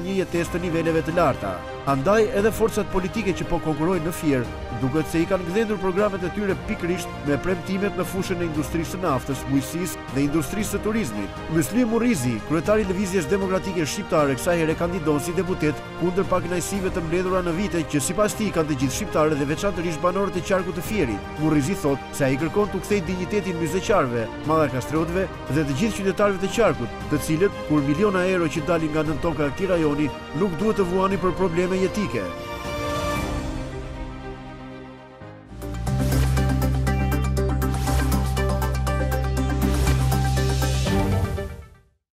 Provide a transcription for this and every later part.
një jetesë të niveleve të larta. Andaj edhe forcat politike që po konkurrojnë në Fier, duket se i kanë gdhendur programet e tyre pikërisht me premtimet në fushën e industrisë së naftës, bujqësisë dhe industrisë së turizmit. Myslim Murrizi, kryetar i Lëvizjes Demokratike Shqiptare, kësaj here kandidon si deputet kundër pakënaqësive të mbledhura në vite që sipas tij kanë të gjithë shqiptarët dhe veçantërisht banorët e qarkut të Fierit. Murrizi thotë se ai kërkon t'u kthejë dinjitetin myzeqarëve, mallakastriotëve dhe të gjithë qytetarëve të qarkut, të cilët, kur me miliona euro që dalin nga nëntoka e këtij rajoni, nuk duhet të vuanin për probleme jetike.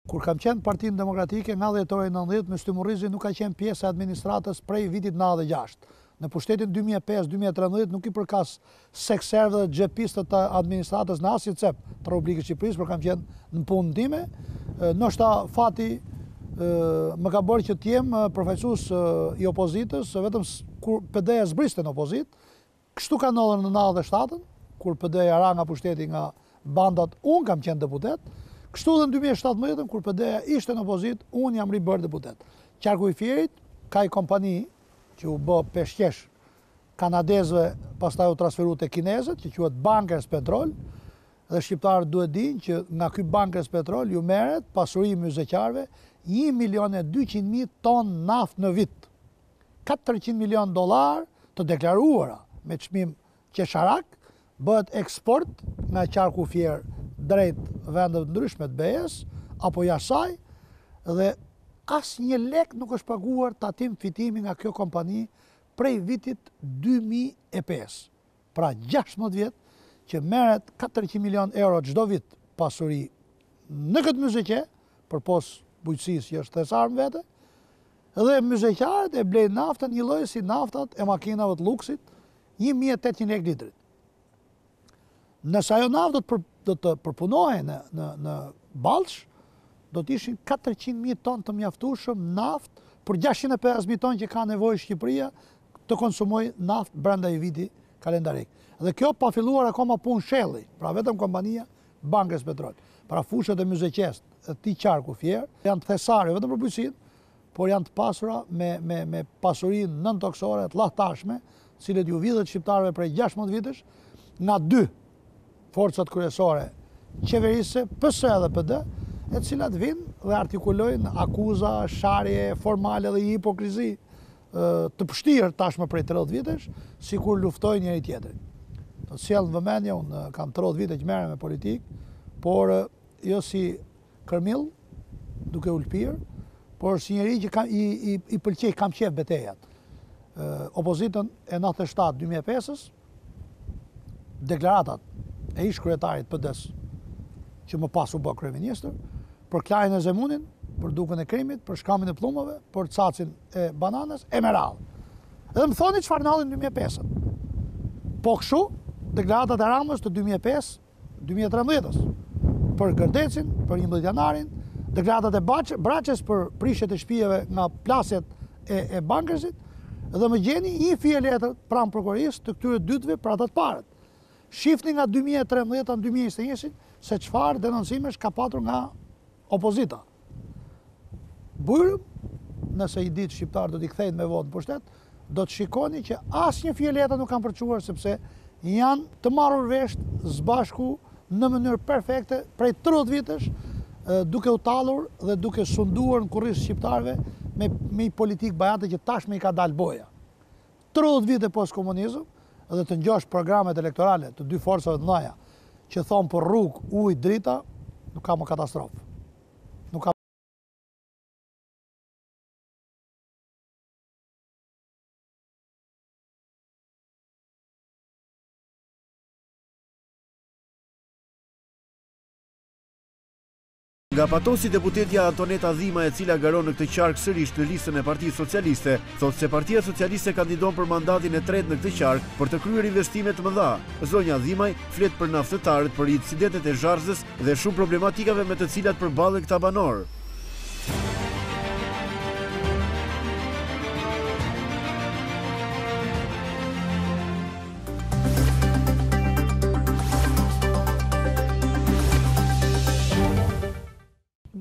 Kur kam qenë në Partinë Demokratike nga dhjetori nëntëdhjetë Myslim Murrizi nuk ka qenë pjesë e administratës prej vitit nëntëdhjetë e gjashtë. Në pushtetin dy mijë e pesë dy mijë e trembëdhjetë nuk i përkas sekserve dhe xhepistëve të administratës në asnjë cep të Republikës së Shqipërisë, por kam qenë në punën time. Ndoshta fati më ka bërë që të jem përfaqësues i opozitës, vetëm kur PD-ja zbriste në opozitë, Kështu ka ndodhur në nëntëdhjetë e shtatën, kur PD-ja ra nga pushteti nga bandat, unë kam qenë deputet, kështu dhe në dy mijë e shtatëmbëdhjetën, kur PD-ja ishte në opozitë, unë jam ribërë deputet. Qarku i Fierit, ka një kompani që u bë peshqesh kanadezëve, pastaj u transferu te kinezët, që quhet Bankers Petrol, dhe shqiptarët duhet dinë që nga ky Bankers Petrol ju merret pasuri myzeqarëve një milion e dyqind mijë ton naftë në vit. katërqind milionë dollarë të deklaruara me çmim qesharak, bëhet eksport nga qarku Fier drejt vendeve të ndryshme të BE-së apo jashtë saj dhe asnjë lek nuk është paguar tatim fitimi nga kjo kompani prej vitit dy mijë e pesë. pra gjashtëmbëdhjetë vjet që merret katërqind milionë euro çdo vit pasuri në këtë Myzeqe, përpos bujqësisë që është thesar në vete, dhe myzeqarët e blejnë naftën një lloj si naftat e makinave të luksit 1800 lek litrit. Nëse ajo naftë do të, për, do të përpunohej në, në, në Ballsh, do të ishin 400.000 ton të mjaftueshëm naftë për 650.000 ton që ka nevojë Shqipëria të konsumojë naftë brenda një viti kalendarik. Dhe kjo pa filluar akoma punë Shelli, pra vetëm kompania Bankers Petrol. Pra fushat e Myzeqesë të këtij qarku Fier janë thesar jo vetëm për bujqësinë, por janë të pasura me me me pasuri nëntokësore të llahtarshme, të cilat ju vidhen shqiptarëve prej gjashtëmbëdhjetë vitesh nga dy forcat kryesore qeverisëse, PS edhe PD, të cilat vijnë dhe artikulojnë akuza, sharje formale dhe një hipokrizi të pështirë tashmë prej tridhjetë vitesh, sikur luftojnë njëri-tjetrin. Të sjell në vëmendje, unë kam tridhjetë vite që merrem me politikë, por jo si kërmill, duke u lëpirë, por si njeri që i pëlqej, kam qejf betejat. Opozitën e nëntëdhjetë e shtatë dy mijë e pesë-ës, deklaratat e ish kryetarit të PD-së, që më pas u bë kryeministër, për Klanin e Zemunit, për Dukën e Krimit, për Shkëmbin e Pëllumbave, për Cacin e Bananës e me radhë. Edhe më thoni çfarë ndodhi në 2005-ën. Po kështu, deklaratat e Ramës të 2005 dy mijë e trembëdhjetë-s për Gërdecin, për njëzet e një janarin, deklaratat e Braçes për prishjet e shpive nga plasjet e Bankersit, dhe më gjeni një fije letër pranë prokurorisë të këtyre të dytëve për ata të parët. Shifni nga dy mijë e trembëdhjetë në dy mijë e njëzet e një se çfarë denoncimesh ka patur nga opozita. Bujrum, nëse një ditë shqiptarët do t'i kthejnë me votë në pushtet, do të shikoni që asnjë fije letër nuk kanë për të çuar sepse janë të marrur vesht së bashku në mënyrë perfekte prej tridhjetë vitesh duke u tallur dhe duke sunduar në kurriz të shqiptarëve me një politikë bajate që tashmë i ka dalë boja. Tridhjetë vite postkomunizëm dhe të dëgjosh programet elektorale të dy forcave të mëdha që thonë për rrugë, ujë, drita, nuk ka më katastrofë. Nga Patosi deputetja Antoneta Dhima e cila garon në këtë qark sërish në listën e Partisë Socialiste, thotë se Partia Socialiste kandidon për mandatin e tretë në këtë qark për të kryer investime të mëdha. Zonja Dhima flet për naftëtarët, për incidentet e Zharrëzës dhe shumë problematikave me të cilat përballen këta banorë.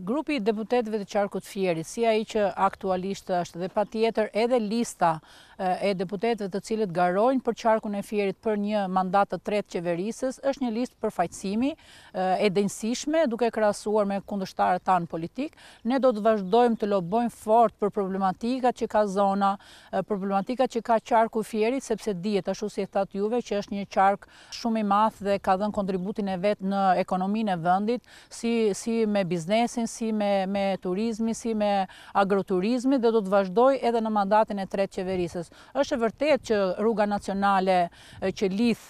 Grupi i deputetëve të Qarkut të Fierit, si ai që aktualisht është dhe patjetër edhe lista e deputetëve të cilët garojnë për Qarkun e Fierit për një mandat të tretë qeverisës, është një listë përfaqësimi e denjë sidomos duke krahasuar me kundërshtarët tanë politikë. Ne do të vazhdojmë të lobojmë fort për problematikat që ka zona, problematikat që ka qarku i Fierit, sepse dihet ashtu si e thatë juve, që është një qark shumë i madh dhe ka dhënë kontributin e vet në ekonominë e vendit, si me biznesin, si me turizmin, si me agroturizmin dhe do të vazhdojë edhe në mandatin e tretë qeverisës. Është e vërtetë që rruga nacionale që lidh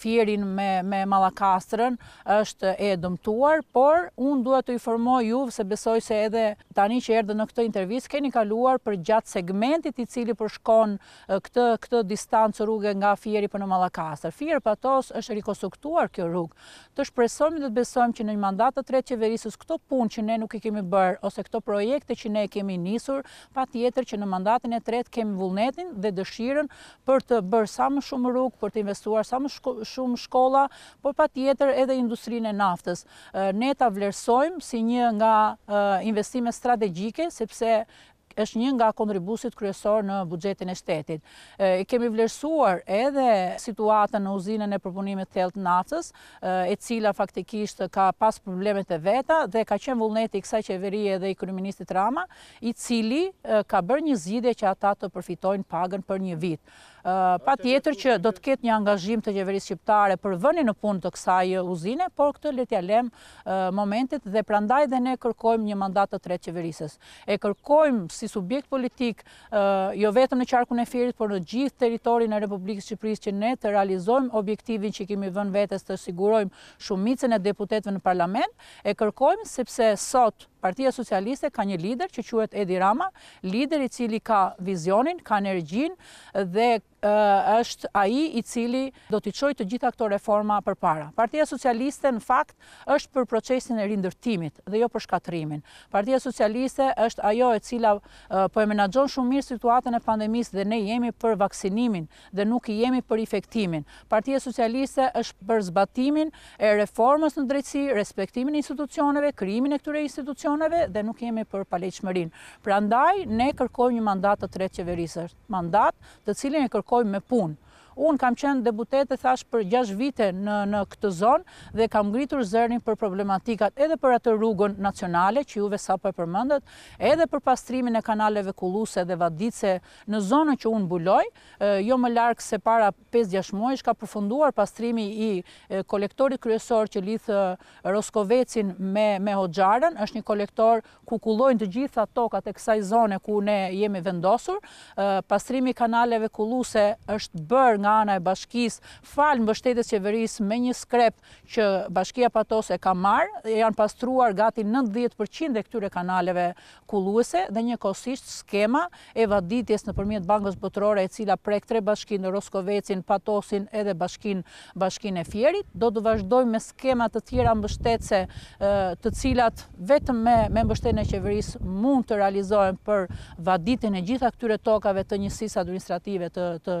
Fierin me Mallakastrën është e dëmtuar, por unë dua t'ju informoj juve se besoj se edhe tani që erdhët në këtë intervistë keni kaluar përgjatë segmentit i cili përshkon këtë këtë distancë rruge nga Fieri për në Mallakastër. Fier Patos është rikonstruktuar kjo rrugë. Të shpresojmë dhe të besojmë që në një mandat të tretë qeverisës këto punë që ne nuk i kemi bërë ose këto projekte që ne kemi nisur, patjetër që në mandatin e tretë kemi vullnetin dhe dëshirën për të bërë sa më shumë rrugë, për të investuar sa më shumë shkolla, por patjetër edhe industrinë e naftës. Ne ta vlerësojmë si një nga investimet strategjike, sepse është një nga kontribuesit kryesorë në buxhetin e shtetit. E kemi vlerësuar edhe situatën në uzinën e përpunimit të thellë të naftës, e cila faktikisht ka pas problemet e veta dhe ka qenë vullneti i kësaj qeverie dhe i kryeministrit Rama, i cili ka bërë një zgjidhje që ata të përfitojnë pagën për një vit. Patjetër që do të ketë një angazhim të qeverisë shqiptare për vënien në punë të kësaj uzine, por këtë le t'ia lëmë momentit dhe prandaj dhe ne kërkojmë një mandat të tretë qeverisës. E kërkojmë si subjekt politik jo vetëm në qarkun e Fierit, por në gjithë territorin e Republikës Shqipërisë që ne të realizojmë objektivin që i kemi vënë vetes të sigurojmë shumicën e deputetëve në parlament, e kërkojmë sepse sot Partia Socialiste ka një lider që quhet Edi Rama, lider i cili ka vizionin, ka energjinë dhe është ai i cili do t'i çojë të gjitha këto reforma përpara. Partia Socialiste në fakt është për procesin e rindërtimit dhe jo për shkatërrimin. Partia Socialiste është ajo e cila po e menaxhon shumë mirë situatën e pandemisë dhe ne jemi për vaksinimin dhe nuk jemi për infektimin. Partia Socialiste është për zbatimin e reformës në drejtësi, respektimin e institucioneve, krijimin e këtyre institucioneve dhe nuk jemi për paligjshmërinë. Prandaj ne kërkojmë një mandat të tretë qeverisës, mandat të cilin e kërkojmë me punë. Unë kam qenë deputete thashë për 6 vite në në këtë zonë dhe kam ngritur zërin për problematikat edhe për atë rrugën nacionale që juve sapo e përmendët, edhe për pastrimin e kanaleve kulluese dhe vaditëse, Në zonën që unë mbuloj, jo më larg se para pesë-gjashtë muajsh ka përfunduar pastrimi i kolektorit kryesor që lidh Roskovecin me me Hoxharën, është një kolektor ku kullojnë të gjitha tokat e kësaj zone ku ne jemi vendosur. Pastrimi i kanaleve kulluese është bërë nga ana e bashkisë falë mbështetjes qeverisë me një skrep që Bashkia Patos e ka marrë, janë pastruar gati nëntëdhjetë për qind e këtyre kanaleve kulluese dhe njëkohësisht skema e vaditjes nëpërmjet Bankës Botërore e cila prek tre bashkinë, Roskovecin, Patosin edhe bashkinë Bashkinë e Fierit, do të vazhdojmë me skema të tjera mbështetëse të cilat vetëm me me mbështetjen e qeverisë mund të realizohen për vaditjen e gjitha këtyre tokave të njësisë administrative të të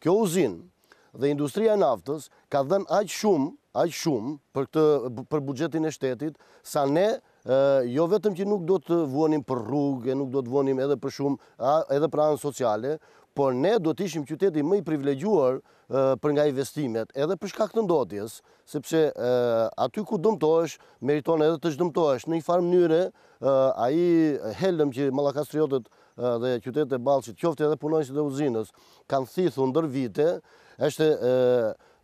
Kjo uzinë dhe industria e naftës ka dhënë aq shumë, aq shumë për këtë për buxhetin e shtetit, sa ne jo vetëm që nuk do të vuanim për rrugë, e nuk do të vuanim edhe për shumë, edhe për anë sociale, por ne duhet të ishim qyteti më i privilegjuar për nga investimet, edhe për shkak të ndotjes, Sepse aty ku dëmtohesh, meriton edhe të zhdëmtohesh. Në një farë mënyre, ai helm që mallakastriotët dhe qytetet e Ballshit, qoftë edhe punonjësit e uzinës, kanë thithu ndër vite, është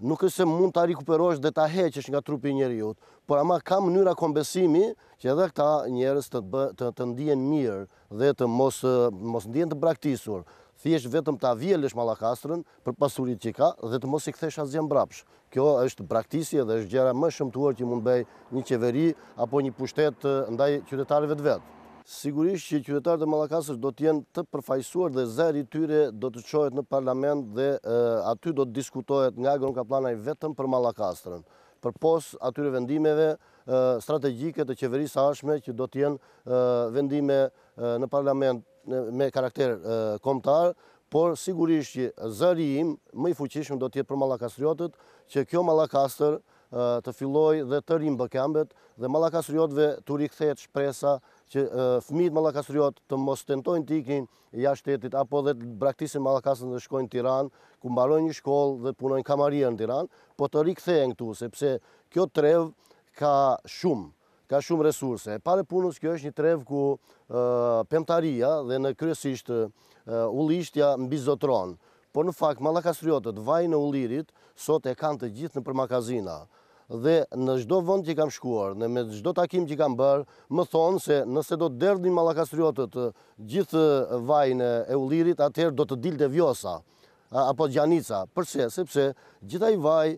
nuk është se mund ta rikuperosh dhe ta heqësh nga trupi i njeriut, por ama ka mënyra kompensimi që edhe këta njerëz të ndihen mirë dhe të mos ndihen të braktisur, thjesht vetëm ta vjelësh Mallakastrën, për pasuritë që ka dhe të mos i kthesh asgjë mbrapsht. Kjo është braktisje dhe është gjëja më e shëmtuar që mund të bëjë një qeveri apo një pushtet ndaj qytetarëve të vet. Sigurisht që qytetarët e Mallakastrës do të jenë të përfaqësuar dhe zëri i tyre do të çohet në parlament dhe aty do të diskutohet nga Agron Kapllanaj vetëm për Mallakastrën, përpos atyre vendimeve strategjike të qeverisë së ardhshme që do të jenë vendime në parlament. me karakter kombëtar, por sigurisht që zëri im më i fuqishëm do të jetë për Mallakastriotët, që kjo Mallakastër të fillojë dhe të rimëkëmbet dhe Mallakastriotëve t'u rikthehet shpresa që fëmijët mallakastriotë të mos tentojnë të ikin jashtë shtetit apo dhe të braktisin Mallakastrën dhe shkojnë Tiranë, ku mbarojnë një shkollë dhe të punojnë kamarierë në Tiranë, po të rikthehen këtu, sepse kjo trevë ka shumë. Ka shumë resurse. Para e punës kjo është një trevë ku pemtaria dhe në kryesisht ullishtja mbizotëron. Por në fakt mallakastriotët vajin e ullirit sot e kanë të gjithë nëpër makazina. Dhe në çdo vend që kam shkuar dhe me çdo takim që kam bërë, më thonë se nëse do të derdhnin mallakastriotët gjithë vajin e ullirit, atëherë do të dilte Vjosa. apo Gjanica. Përse? Sepse gjithë ai vaj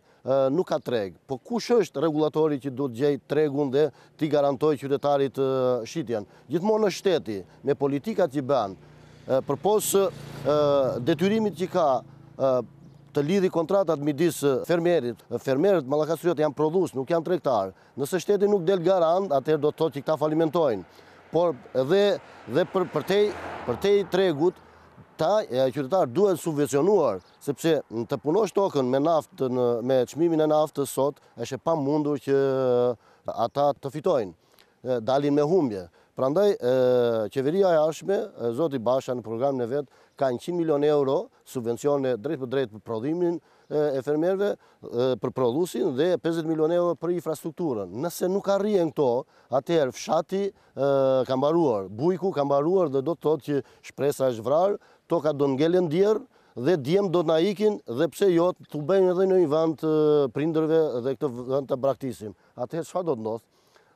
nuk ka treg. Po kush është rregullatori që duhet të gjejë tregun dhe t'i garantojë qytetarit shitjen? Gjithmonë është shteti, me politikat që bën. Përpos detyrimit që ka të lidhi kontratat midis fermerit, fermerët mallakastriot janë prodhues, nuk janë tregtarë. Nëse shteti nuk del garant, atëherë do të thotë që këta falimentojnë. Por edhe dhe për përtej përtej tregut Ta qytetarë duhet subvencionuar, sepse të punosh tokën me naftë, me çmimin e naftës sot, është e pamundur që ata të fitojnë, dalin me humbje. Prandaj, qeveria e ardhshme, zoti Basha në programin e vet ka njëqind milionë euro subvencione drejtpërdrejt për prodhimin e fermerëve, për prodhuesin dhe pesëdhjetë milionë euro për infrastrukturën. Nëse nuk arrihen këto, atëherë fshati Ka mbaruar. Bujku ka mbaruar dhe do të thotë që shpresa është vrarë, tokat do të ngelen djerr dhe djemt do të na ikin dhe pse jo t'u bëjnë edhe një vend të prindërve dhe këtë vend ta braktisin. Atëherë çfarë do të ndodhë?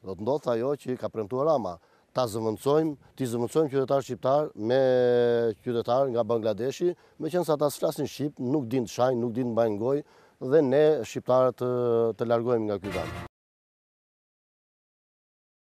Do të ndodhë ajo që ka premtuar Rama, ta zëvendësojmë, t'i zëvendësojmë qytetarët shqiptarë me qytetarë nga Bangladeshi, meqenëse ata s'flasin shqip, nuk dinë të shajnë, nuk dinë të bëjnë gojë dhe ne shqiptarët të largohemi nga ky vend.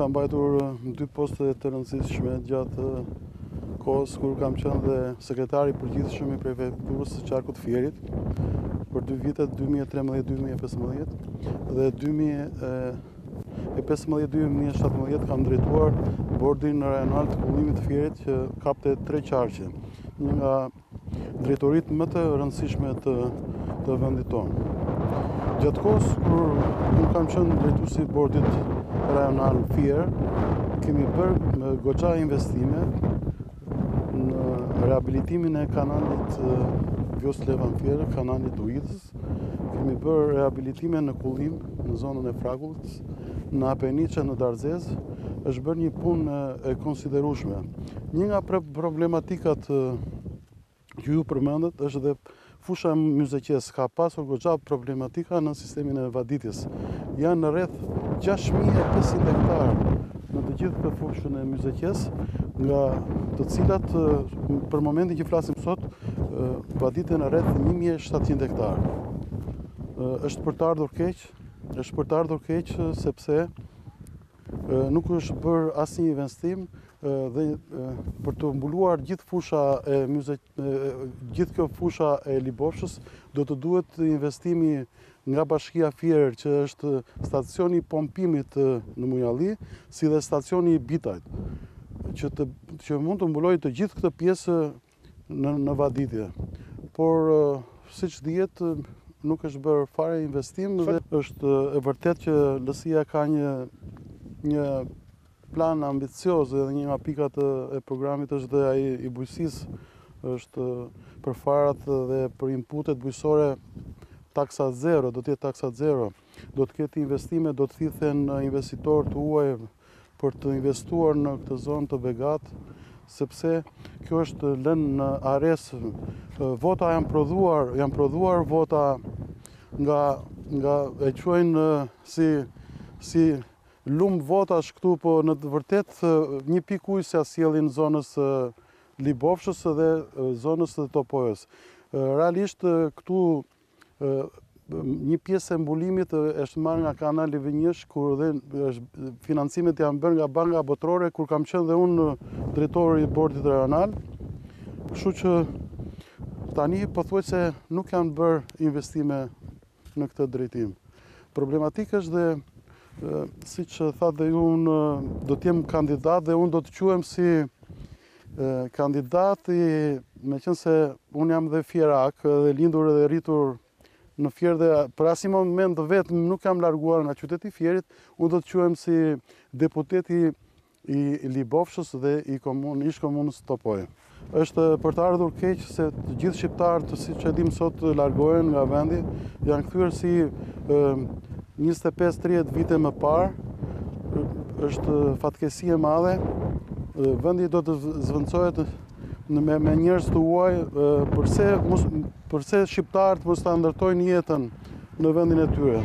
kam mbajtur dy poste të rëndësishme gjatë kohës kur kam qenë dhe sekretar i përgjithshëm i prefekturës së Qarkut të Fierit për dy vitet 2013-2015 dhe 2015-2017 kam drejtuar bordin rajonal të kullimit të Fierit që kapte tre qarqe. Një nga drejtoritë më të rëndësishme të të vendit tonë. Gjatë kohës kur unë kam qenë drejtues i bordit rajonal Fier, kemi bërë me goxha investime në rehabilitimin e kanalit Vjosë Levan Fier, kanalit ujitës, Kemi bërë rehabilitime në kullim, në zonën e Frakullës, në Apeniçe, në Darzezë, është bërë një punë e konsiderueshme. Një nga problematikat që ju përmendët është dhe fusha e Myzeqesë ka pasur goxha problematika në sistemin e vaditjes. Janë në rreth 6500 hektarë në të gjithë fushën e Myzeqesë, nga të cilat për momentin që flasim sot, Vaditen rreth një mijë e shtatëqind hektarë. Është për të ardhur keq, është për të ardhur keq sepse nuk është bërë asnjë investim dhe për të mbuluar gjithë fusha e myze, gjithë kjo fusha e Libofshës, do të duhet investimi nga bashkia Fier që është stacioni i pompimit në Mujalli, si dhe stacioni i Bitajt, që, të, që mund të mbulojë të gjithë këtë pjesë në vaditje. Por siç dihet nuk është bërë fare investim dhe është e vërtetë që LSI-ja ka një një plan ambicioz dhe një nga pikat e programit është dhe ai i bujqësisë është për farat dhe për inputet bujqësore taksa zero, do të jetë taksa zero. Do të ketë investime, do të thithen investitorë të huaj për të investuar në këtë zonë të begatë, sepse kjo është lënë në harresë. Vota janë prodhuar, janë prodhuar vota nga, nga e quajnë si, si lumë votash këtu, po në të vërtet një pikë ujë s'ia sjellin zonës së Libofshës dhe zonës së Topojës. Realisht këtu Një pjesë e mbulimit është marrë nga kanali Vinjësh, kur dhe financimet janë bërë nga Banka Botërore, kur kam qenë dhe unë drejtori i bordit rajonal. Kështu që tani pothuajse nuk janë bërë investime në këtë drejtim. Problematik është dhe siç thatë dhe unë do të jem kandidat dhe unë do të quhem si Kandidati, meqenëse unë jam dhe fierak dhe lindur dhe rritur në Fier dhe për asnjë moment vetë nuk jam larguar nga qyteti i Fierit, unë do të quhem si deputeti i Libofshës dhe i komun, ish komunës Topojë. Është për të ardhur keq se të gjithë shqiptarët, siç e dimë sot, largohen nga vendi, janë kthyer si Njëzet e pesë tridhjetë vite më parë është fatkeqësi e madhe. Vendi do të zëvendësohet në me, me njerëz të huaj, përse, mos, përse shqiptarët mos ta ndërtojnë jetën në vendin e tyre.